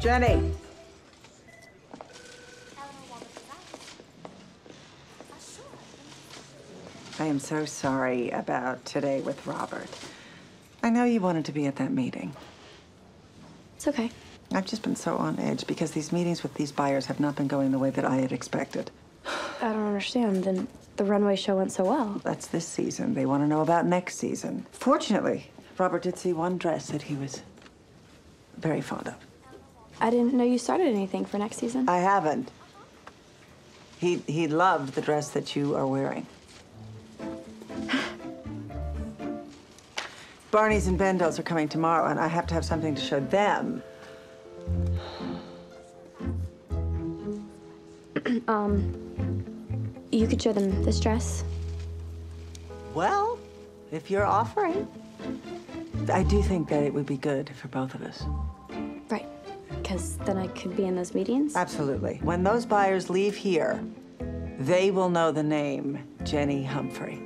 Jenny. I am so sorry about today with Robert. I know you wanted to be at that meeting. It's okay. I've just been so on edge because these meetings with these buyers have not been going the way that I had expected. I don't understand. Then the runway show went so well. That's this season. They want to know about next season. Fortunately, Robert did see one dress that he was very fond of. I didn't know you started anything for next season. I haven't. He he loved the dress that you are wearing. Barney's and Bendel's are coming tomorrow, and I have to have something to show them. um, You could show them this dress. Well, if you're offering, I do think that it would be good for both of us. Because then I could be in those meetings. Absolutely. When those buyers leave here, they will know the name Jenny Humphrey.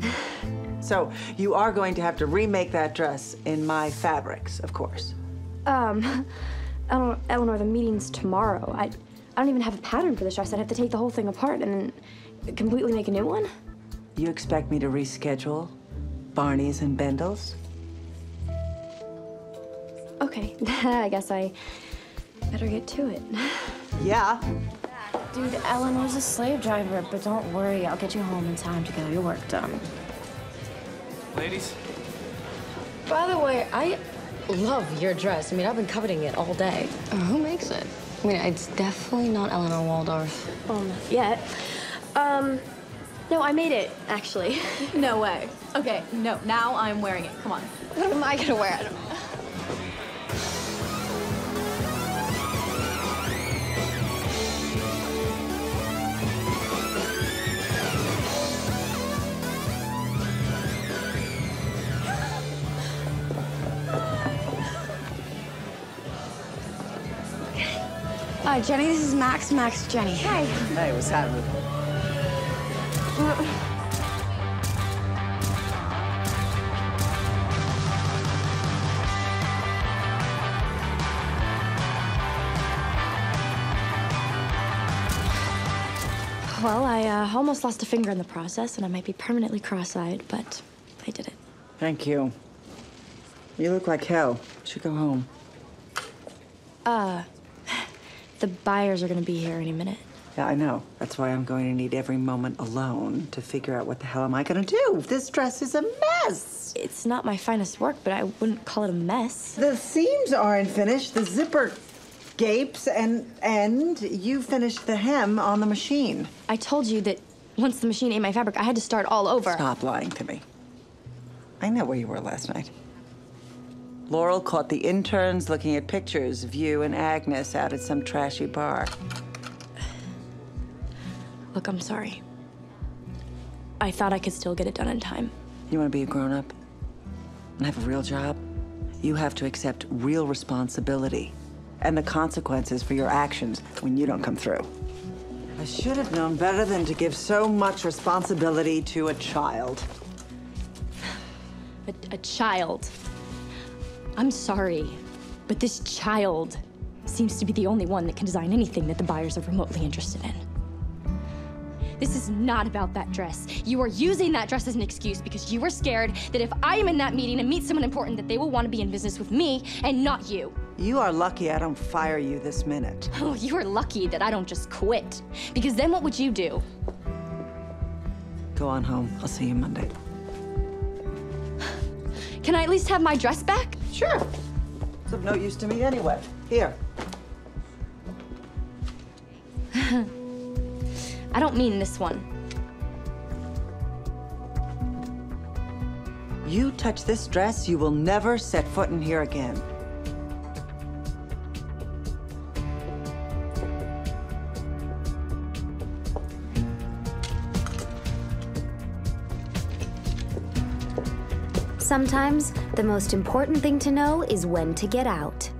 so you are going to have to remake that dress in my fabrics, of course. Um, Eleanor, Eleanor, the meeting's tomorrow. I, I don't even have a pattern for this dress. I'd have to take the whole thing apart and then completely make a new one. You expect me to reschedule Barney's and Bendel's? Okay, I guess I better get to it. Yeah. Dude, Ellen was a slave driver, but don't worry, I'll get you home in time to get all your work done. Ladies, By the way, I love your dress. I mean, I've been coveting it all day. Uh, who makes it? I mean, it's definitely not Eleanor Waldorf. Well, not yet. Um, no, I made it, actually. No way. Okay, no, now I'm wearing it. Come on. what am I gonna wear? I Hi, Jenny, this is Max. Max, Jenny. Hi. Hey, what's happening? Well, I uh, almost lost a finger in the process, and I might be permanently cross-eyed, but I did it. Thank you. You look like hell. You should go home. The buyers are gonna be here any minute. Yeah, I know. That's why I'm going to need every moment alone to figure out what the hell am I going to do. This dress is a mess. It's not my finest work, but I wouldn't call it a mess. The seams aren't finished. The zipper gapes, and and you finished the hem on the machine. I told you that once the machine ate my fabric, I had to start all over. Stop lying to me. I know where you were last night. Laurel caught the interns looking at pictures of you and Agnes out at some trashy bar. Look, I'm sorry. I thought I could still get it done in time. You want to be a grown up and have a real job? You have to accept real responsibility and the consequences for your actions when you don't come through. I should have known better than to give so much responsibility to a child. A, a child. I'm sorry, but this child seems to be the only one that can design anything that the buyers are remotely interested in. This is not about that dress. You are using that dress as an excuse because you are scared that if I am in that meeting and meet someone important, that they will want to be in business with me and not you. You are lucky I don't fire you this minute. Oh, you are lucky that I don't just quit. Because then what would you do? Go on home. I'll see you Monday. Can I at least have my dress back? Sure. It's of no use to me anyway. Here. I don't mean this one. You touch this dress, you will never set foot in here again. Sometimes, the most important thing to know is when to get out.